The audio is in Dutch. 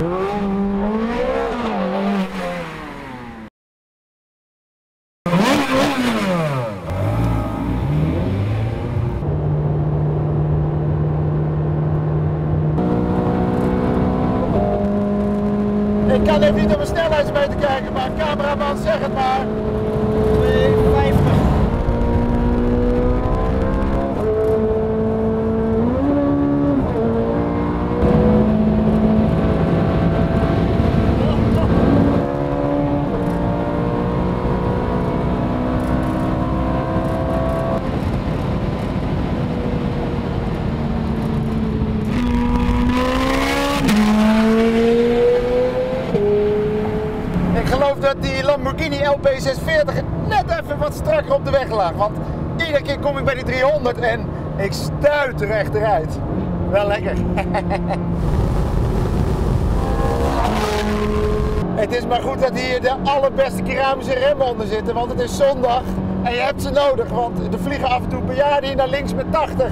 Ik kan even niet op mijn snelheidsmeter kijken, maar cameraman zeg het maar. Dat die Lamborghini LP640 net even wat strakker op de weg lag. Want iedere keer kom ik bij die 300 en ik stuit er echt eruit. Wel lekker. Het is maar goed dat hier de allerbeste keramische remmen onder zitten, want het is zondag en je hebt ze nodig, want er vliegen af en toe bejaarden hier naar links met 80.